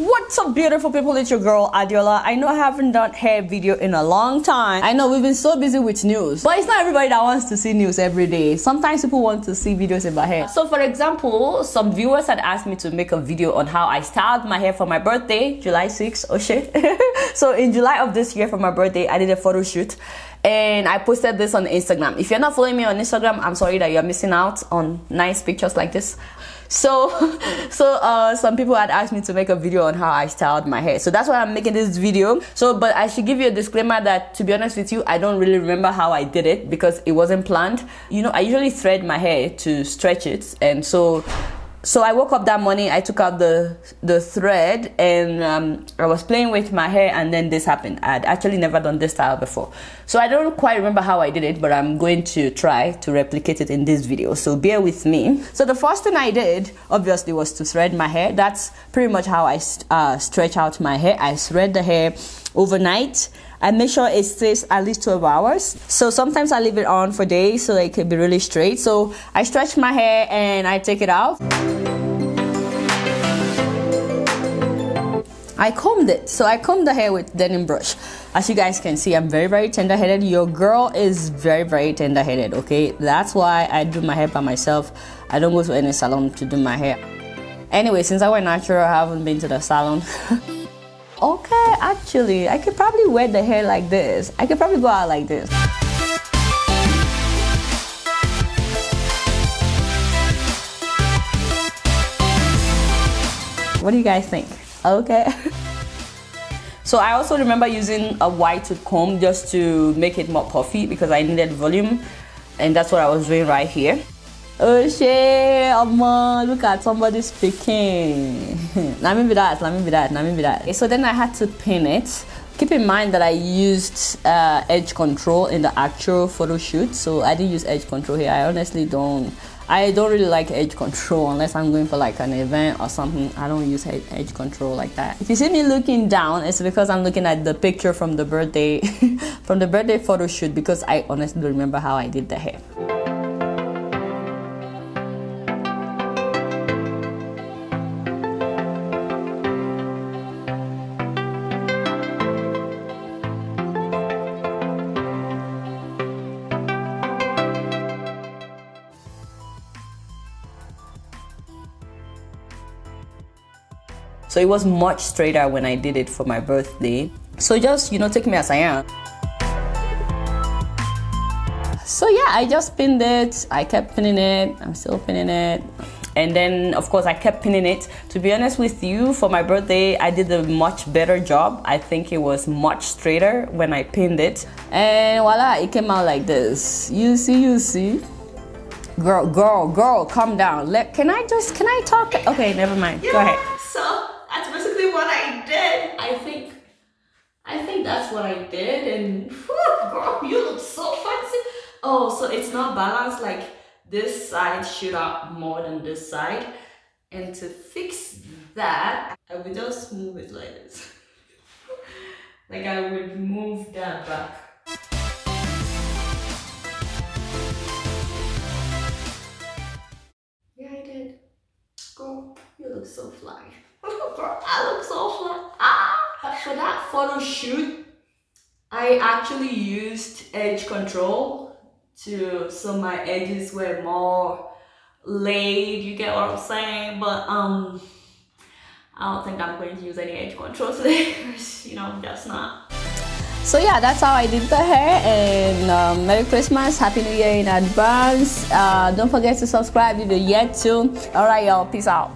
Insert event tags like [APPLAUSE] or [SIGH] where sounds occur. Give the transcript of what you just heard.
What's up beautiful people, it's your girl Adeola. I know I haven't done hair video in a long time. I know we've been so busy with news, but it's not everybody that wants to see news every day. Sometimes people want to see videos about hair. So for example, some viewers had asked me to make a video on how I styled my hair for my birthday, July 6th, oh shit. [LAUGHS] so in July of this year for my birthday, I did a photo shoot and I posted this on Instagram. If you're not following me on Instagram, I'm sorry that you're missing out on nice pictures like this. So, [LAUGHS] so uh, some people had asked me to make a video on how I styled my hair. So that's why I'm making this video. So, but I should give you a disclaimer that to be honest with you, I don't really remember how I did it because it wasn't planned. You know, I usually thread my hair to stretch it, and so so I woke up that morning. I took out the the thread and um, I was playing with my hair, and then this happened. I'd actually never done this style before, so I don't quite remember how I did it, but I'm going to try to replicate it in this video. So bear with me. So the first thing I did, obviously, was to thread my hair. That's pretty much how I uh, stretch out my hair. I thread the hair overnight. I make sure it stays at least 12 hours. So sometimes I leave it on for days so it can be really straight. So I stretch my hair and I take it out. I combed it. So I combed the hair with Denman brush. As you guys can see, I'm very, very tender headed. Your girl is very, very tender headed, okay? That's why I do my hair by myself. I don't go to any salon to do my hair. Anyway, since I went natural, I haven't been to the salon. [LAUGHS] okay, actually, I could probably wear the hair like this. I could probably go out like this. What do you guys think? Okay. [LAUGHS] so I also remember using a white comb just to make it more puffy because I needed volume and that's what I was doing right here. Oh shit, Amma, look at somebody speaking. [LAUGHS] let me be that, let me be that, let me be that. So then I had to pin it. Keep in mind that I used uh, edge control in the actual photo shoot, so I didn't use edge control here. I honestly don't I don't really like edge control unless I'm going for like an event or something. I don't use edge control like that. If you see me looking down, it's because I'm looking at the picture from the birthday, [LAUGHS] from the birthday photo shoot because I honestly don't remember how I did the hair. So it was much straighter when I did it for my birthday. So just, you know, take me as I am. So yeah, I just pinned it. I kept pinning it. I'm still pinning it. And then, of course, I kept pinning it. To be honest with you, for my birthday, I did a much better job. I think it was much straighter when I pinned it. And voila, it came out like this. You see, you see. Girl, girl, girl, calm down. Let, can I just, can I talk? Okay, never mind. Yeah, Go ahead. So what I did. I think, I think that's what I did. And whew, girl, you look so fancy. Oh, so it's not balanced. Like this side shoot up more than this side. And to fix that, I would just move it like this. [LAUGHS] like I would move that back. Yeah, I did. Girl, you look so fly. [LAUGHS] I look so flat. Ah! For that photo shoot, I actually used edge control to so my edges were more laid. You get what I'm saying? But um, I don't think I'm going to use any edge control today [LAUGHS] because you know that's not. So yeah, that's how I did the hair and um, Merry Christmas, Happy New Year in advance. Uh, don't forget to subscribe if you're yet to. Alright y'all, peace out.